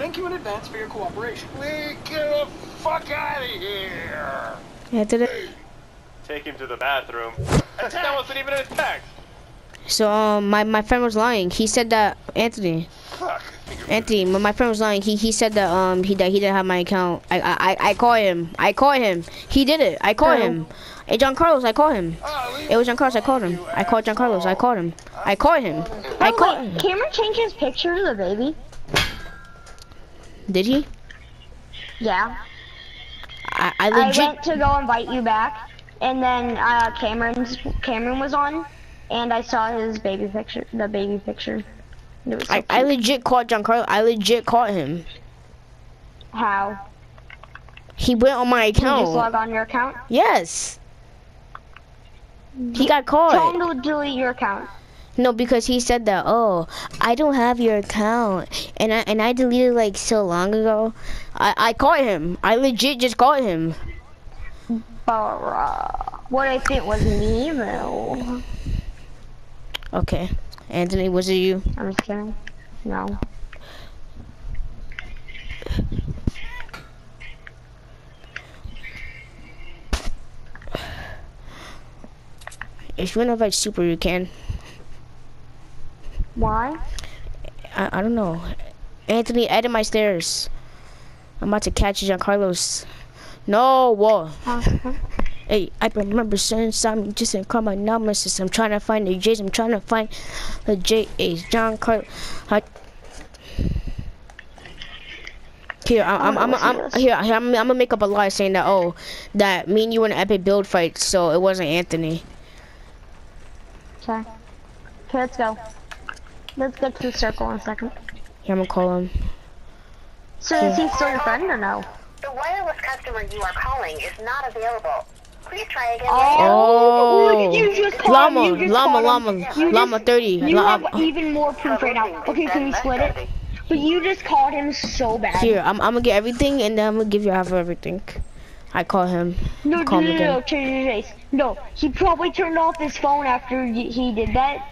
Thank you in advance for your cooperation. We get the fuck out of here! Anthony. Take him to the bathroom. that wasn't even a text. So um, my my friend was lying. He said that Anthony. Fuck. Anthony, when my friend was lying, he he said that um he that he didn't have my account. I I I, I caught him. I caught him. He did it. I caught Who? him. Hey, John Carlos, I caught him. Oh, It was John Carlos. I caught him. I caught John Carlos. I caught him. I caught him. I caught wait, him. Cameron changed his picture to the baby. Did he? Yeah. I I I legit. went to go invite you back, and then uh, Cameron's Cameron was on, and I saw his baby picture, the baby picture. So I, I legit caught John Carlos. I legit caught him. How? He went on my Can you just log on your account? Yes. He got Tell caught. him to delete your account. No, because he said that. Oh, I don't have your account, and I and I deleted like so long ago. I I caught him. I legit just caught him. Bruh. What if it was me though? Okay, Anthony, was it you? I'm just kidding. No. If you want to invite Super, you can. Why? I I don't know. Anthony, edit my stairs. I'm about to catch John Carlos. No, whoa. Uh, Hey, I remember since I'm just in call my nemesis. I'm trying to find the J's. I'm trying to find the J. A's. John Carl. I, here, I'm, I'm, I'm, I'm, here, here, I'm, I'm gonna make up a lie saying that oh, that me and you were in an epic build fight, so it wasn't Anthony. Okay. Okay, let's go. Let's get to the circle in a second. Here, I'm gonna call him. So is he still your friend or no? The wireless customer you are calling is not available. Please try again Oh, oh you just llama, you just llama, llama, him. You llama, just- thirty. You llama- have even more proof right now. Okay, can we split it? But you just called him so bad. Here, I'm, I'm gonna get everything, and then I'm gonna give you half of everything. I call him. No, no, Call no, him no, again. change his face. No, he probably turned off his phone after he did that.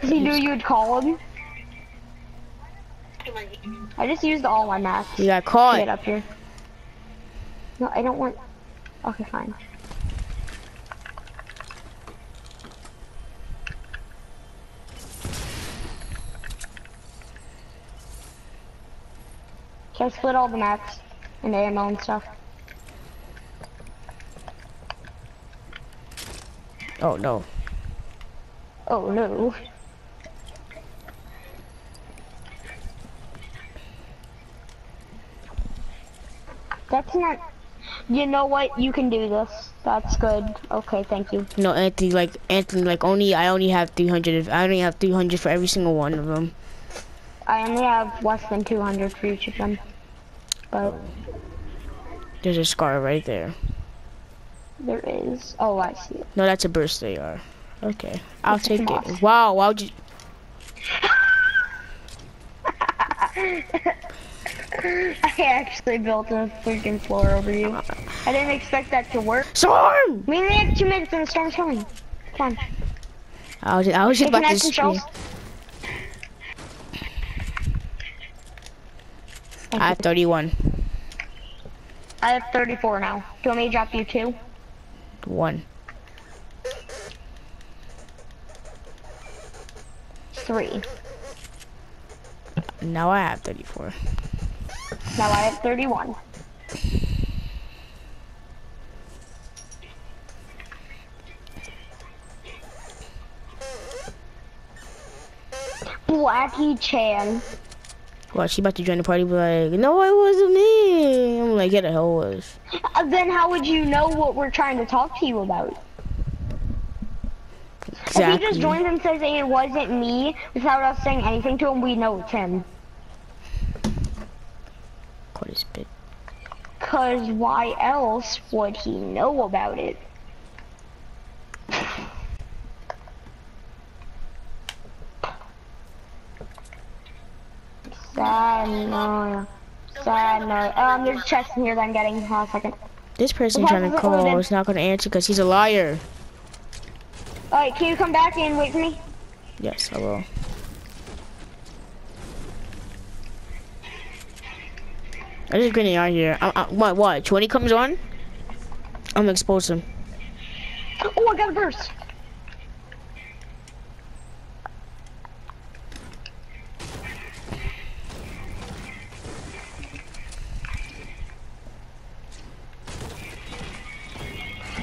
Cause he knew you would call him. I just used all my math You got caught. get up here. No, I don't want. Okay, fine. Can I split all the maps and ammo and stuff? Oh no. Oh no. That's not. You know what? You can do this. That's good. Okay, thank you. No, Anthony, like Anthony, like only I only have 300. I only have 300 for every single one of them. I only have less than 200 for each of them. But There's a scar right there. there is. Oh, I see it. No, that's a birthday R. Okay, I'll It's take it. Wow, why would you? I actually built a freaking floor over you. I didn't expect that to work. Storm! We only have two minutes and the storm's coming. Come on. I was, I was just about to have scream. shells? I have 31. I have 34 now. Do you want me to drop you two? One. Three. Now I have 34. Now I have 31. Blackie Chan. Well, she about to join the party, but like, no, it wasn't me. I'm like, yeah, the hell was. Uh, then how would you know what we're trying to talk to you about? If he just joins and says it wasn't me without us saying anything to him, we know it's him. Call this bit. Cause why else would he know about it? Sad no. Sad no. Um, there's a chest in here that I'm getting. Hold on a second. This person trying to call is not gonna answer because he's a liar. Alright, can you come back and wait for me? Yes, I will. I'm just getting out here. I, I, what? Watch. When he comes on, I'm gonna expose him. Oh, I got a burst.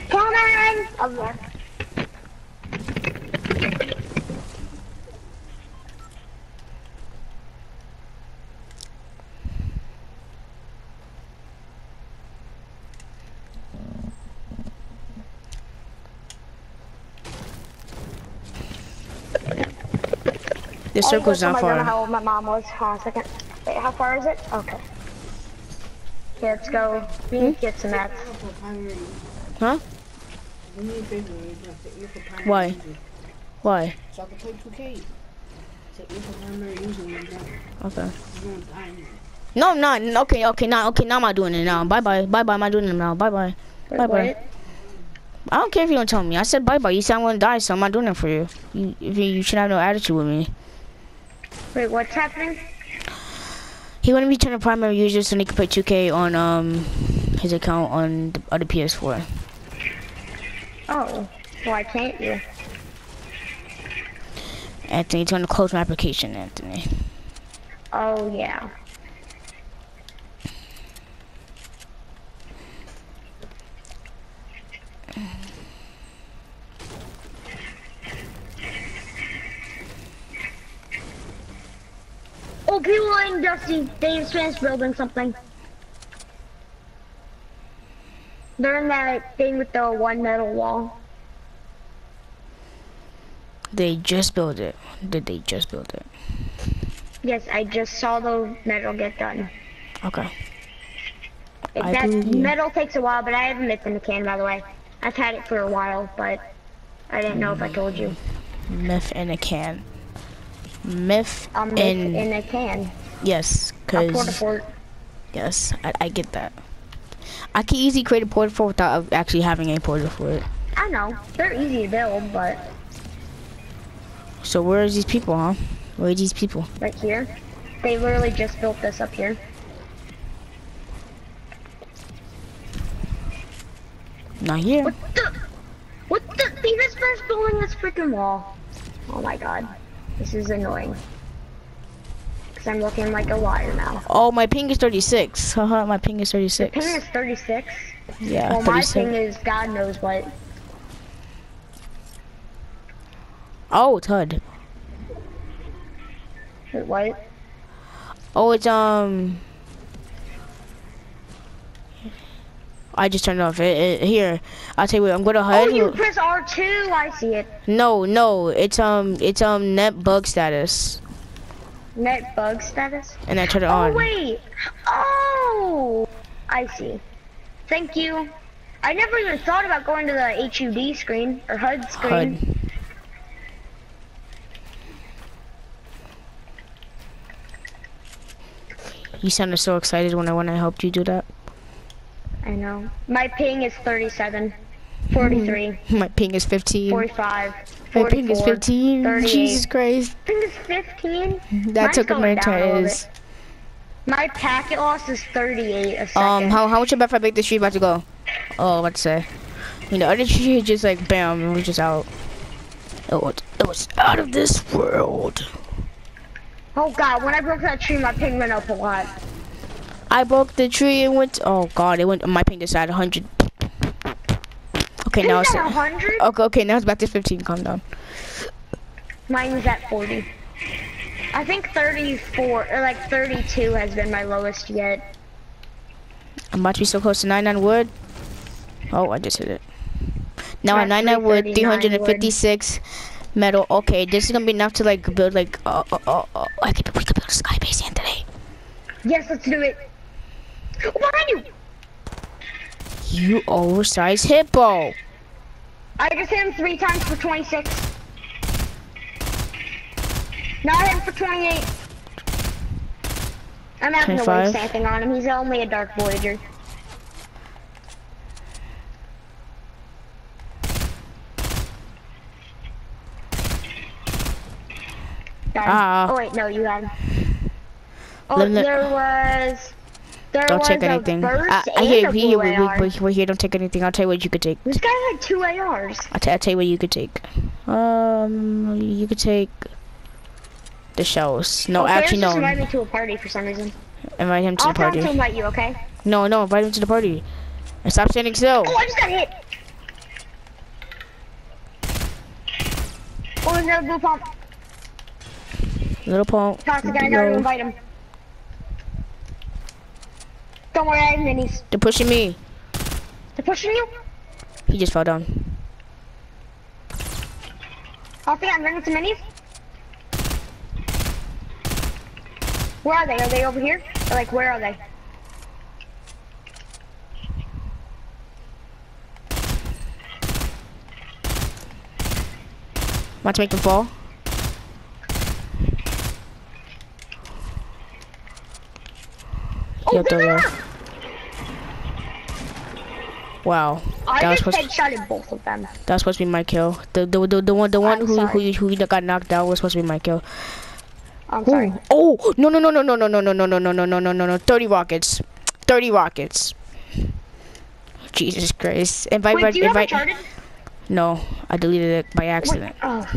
Come on! Over there. The Oh, circle's yes, oh not oh my God, far. how old my mom was. Hold on a second. Wait, how far is it? Okay. Okay, let's go. We need to get some hmm? mats. Huh? Why? Why? So I can play 2K. So if a primary user when I'm done, Okay. you're gonna die. No, I'm not. Okay, okay, now, okay, now I'm not doing it now. Bye bye, bye bye. I'm not doing it now. Bye bye. Bye bye. what? I don't care if you don't tell me. I said bye bye. You said I'm gonna die, so I'm not doing it for you. You, if you, you should have no attitude with me. Wait, what's happening? He wanted me to turn a primary user so he could play 2K on um his account on the other PS4. Oh, why can't you? Anthony, it's gonna close my application, Anthony. Oh, yeah. Oh, people in Dusty Dave's fence building something. They're in that thing with the one metal wall. They just built it. Did they just build it? Yes, I just saw the metal get done. Okay. That metal takes a while, but I have a myth in the can, by the way. I've had it for a while, but I didn't know if I told you. Myth in a can. Myth A myth in, in a can. Yes, A porta cause yes, I, I get that. I can easily create a Port-a-Fort without actually having a Port-a-Fort. I know. They're easy to build, but So where is these people, huh? Where are these people? right here. They literally just built this up here. Not here. What the? What the? They just finished building this freaking wall. Oh my god. This is annoying. Because I'm looking like a liar now. Oh, my ping is 36. Haha, my ping is 36. Ping is 36. Yeah, Well, my ping is God knows what. Oh, it's HUD. Wait, what? Oh, it's um. I just turned it off. It, it, here, I'll tell you what. I'm gonna Oh, you press R2. I see it. No, no, it's um, it's um, net debug stats, Net debug stats. and I turn it Oh on. wait. Oh, I see. Thank you. I never even thought about going to the HUD screen or HUD screen. HUD. You sounded so excited when I when I helped you do that. I know. My ping is 37, 43, My ping is 15. 45, My ping is 15. 38. Jesus Christ. Ping is 15. That Mine's took a minute down a little to is. My packet loss is 38 a second. Um, how how much about if I make the street about to go? Oh, to say? You know, other tree just like bam, it was just out. It was it was out of this world. oh god, when I broke that tree, my ping went up a lot. I broke the tree and went. Oh God, it went. My ping decided 100. Okay, now it's. at 100? Okay, okay, now it's back to 15. Calm down. Mine Mine's at 40. I think 34, or like 32 has been my lowest yet. I'm about to be so close to 99 wood. Oh, I just hit it. Now I'm at 99 wood, 339 wood. 356 metal. Okay, this is gonna be enough to like build like. Uh, uh, uh, uh, I could, we could build a sky base in today. Yes, let's do it. Behind you! You oversized hippo. I just hit him three times for 26. Now I hit him for 28. I'm not gonna waste anything on him. He's only a Dark Voyager. Done. Ah. Oh wait, no, you had. him. Oh, there was There Don't take anything. I, I and here, a here, blue wait, wait, wait, here. Don't take anything. I'll tell you what you could take. This guy had two ARs. I'll, t- I'll tell you what you could take. Um, you could take the shells. No, oh, actually, no. invite me to a party for some reason. Invite him to I'll the him to invite you, okay? No, no, invite him to the party. And stop standing still. Oh, I just got hit. Oh, another blue pump. Little punk. Toxic, I to invite him. Don't worry, I have minis. They're pushing me. They're pushing you. He just fell down. I'll think I'm running some minis. Where are they? Are they over here? Or like, where are they? Want to make them fall? Oh, Yo, there they Dodo. are! Wow. I That just supposed headshotted both of them. that was supposed to be my kill. The the the, the one the one I'm who, sorry. who who got knocked out was supposed to be my kill. I'm sorry. Oh, oh no no no no no no no no no no no no no no no no thirty rockets. Thirty rockets. Jesus Christ. Invite Wait, do you have invite Uncharted? No, I deleted it by Wait, accident. oh,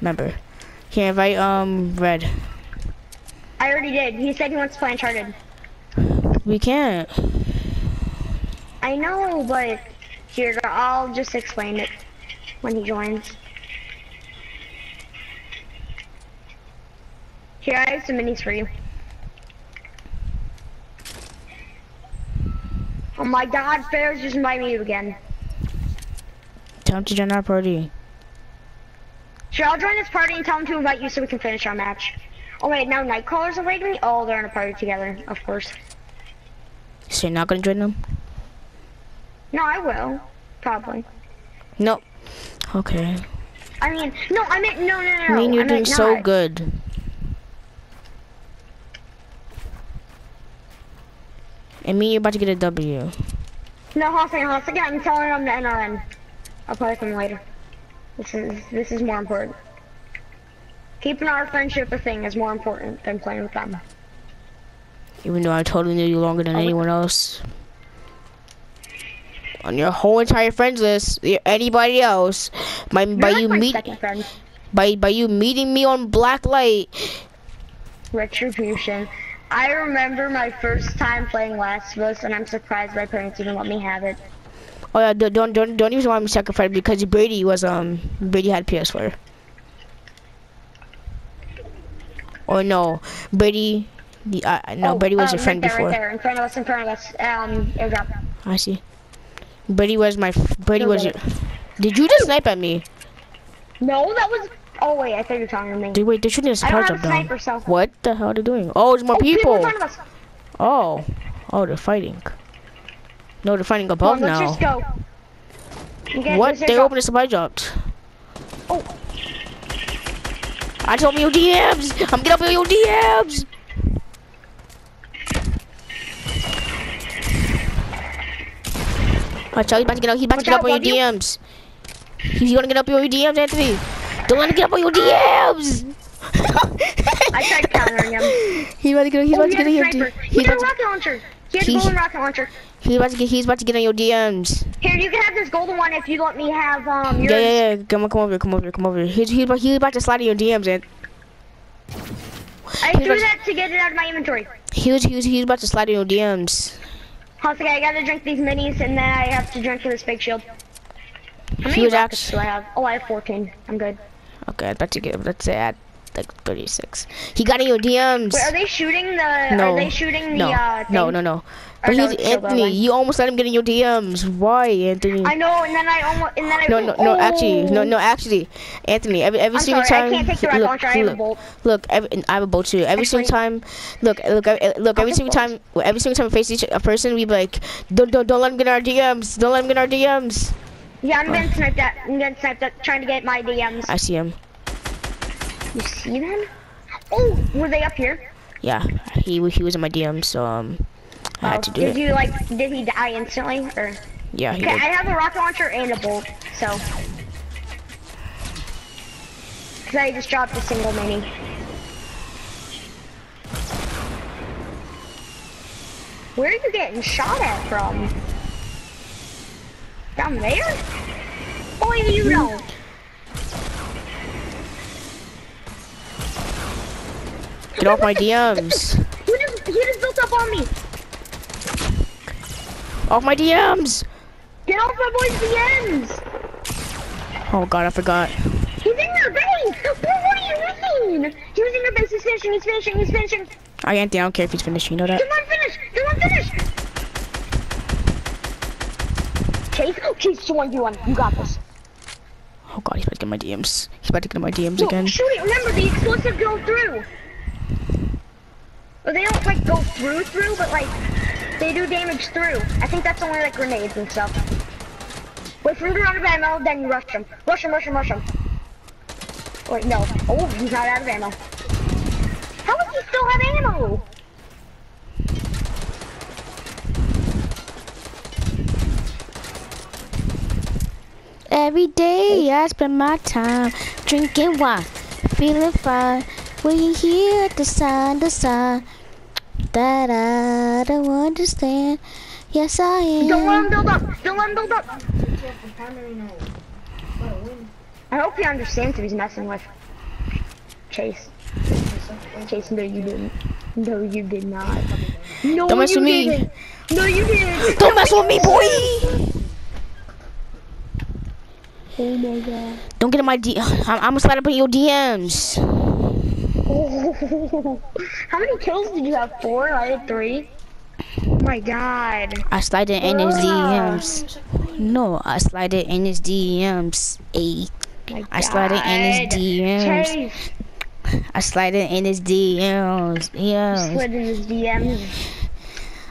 Remember. Here invite um red. I already did. He said he wants to play Uncharted. We can't. I know, but here, I'll just explain it when he joins. Here, I have some minis for you. Oh my god, Ferris just invited me again. Tell him to join our party. Sure, I'll join this party and tell him to invite you so we can finish our match. Oh wait, now Nightcrawler's inviting me? Oh, they're in a party together, of course. So you're not gonna join them? No, I will. Probably. Nope. Okay. I mean, no, I meant, no, no, no, I no. mean you're I doing so not. good. I mean you're about to get a W. No, hold on a second, hold on. I'm telling them the NRN. I'll play with them later. This is this is more important. Keeping our friendship a thing is more important than playing with them. Even though I totally knew you longer than Oh, anyone else. On your whole entire friends list, anybody else, by You're by you meet by by you meeting me on Blacklight, Retribution. I remember my first time playing Last of Us, and I'm surprised my parents even let me have it. Oh yeah, don't don't don't, even want me friend because Brady was um Brady had PS4. Oh no, Brady. The, uh, no, Oh, Brady was uh, your friend right there, before. Right there, in front of us, in front of us. Um, airdrop. I see. Brady was my. Brady Go was your. Did you just snipe at me? No, that was. Oh wait, I thought you were talking to me. Dude, wait, they're shooting a I supply don't have drop a down. What the hell are they doing? Oh, there's more Oh, people people. front of us. Oh, oh, they're fighting. No, they're fighting above on, let's now. just go. Okay, What? They opened a supply dropped. Oh. I told me your DMs. I'm getting up your DMs. I out, he's about to get up. He's about to Watch get up on your you. DMs. He's gonna get up on your DMs, Anthony. Don't let him get up on your DMs. I tried countering him. He's about to get. He's oh, about to get on. D- He He's had a rocket launcher. He had a He's- golden rocket launcher. He's about to get. He's about to get on your DMs. Here, you can have this golden one if you let me have um yours. Yeah, yeah, yeah. Come on, come over here. Come over here. Come over here. He's, he's, about, he's about to slide in your DMs, and I Here's threw that to get it out of my inventory. he was, he was, he's about to slide in your DMs. How's I gotta drink these minis and then I have to drink for this big shield. How many rockets do I have? Oh, I have 14. I'm good. Okay, I'm about to get. Let's say at like 36. He got in your DMs. Wait, are they shooting the? no. Are they shooting the? no. uh, no, no, no. But he's Anthony. You almost let him get in your DMs. Why, Anthony? I know, and then I almost, and then I. no, no, no. Actually, no, Oh. no. Actually, Anthony. Every every I'm single sorry, I time. can't take the look, launcher, I have a look, bolt. Look, every, I have a bolt too. Every single time. Look, look, look. Every single time. Every single time we face each a person, we be like, don't, don't, don't let him get in our DMs. Don't let him get in our DMs. Yeah, I'm getting sniped at. I'm getting sniped at, trying to get my DMs. I see him. You see them? Oh, were they up here? Yeah, he he was in my DMs, so um, I had to do did it. you like? Did he die instantly? Or Yeah, he okay. I have a rocket launcher and a bolt, so. Cause I just dropped a single mini. Where are you getting shot at from? Down there? Boy, you hmm? don't. Get off my DMs. He just, he just built up on me. Off my DMs. Get off my boy's DMs. Oh god, I forgot. He's in your base. What do you mean? He was in your base. He's finishing. He's finishing. He's finishing. I ain't I don't care if he's finished. You know that. Come on, finish. Come on, finish. Chase. Oh, Chase, 2-1v1. You got this. Oh god, he's about to get my DMs. He's about to get my DMs No, again. shoot it. Remember, the explosive go through. Well, they don't like go through through, but like they do damage through. I think that's only like grenades and stuff. Wait for him to run out of ammo, then you rush him. Rush him, rush him, rush him. Wait, no. Oh, he's not out of ammo. How does he still have ammo? Every day I spend my time drinking wine, feeling fine. When you hear the sound, the sound that I don't understand. Yes, I am. Don't let him build up. Don't let him build up. Switch off the primary now. Gotta win. I hope he understands who he's messing with. Chase. Chase, no, you didn't. No, you did not. No, Don't mess with me. didn't. No, you didn't. Don't mess with me, boy. Oh my god. Don't get in my D. I'm, I'm gonna slide up in your DMs. How many kills did you have? Four? I had three. Oh my god. I slide it in his DMs. No, I slide it in his DMs. My I slide it in his DMs. Chase, I slide it in his DMs. Yeah. slid in his DMs.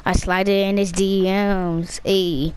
I slide it in his DMs. Ayy.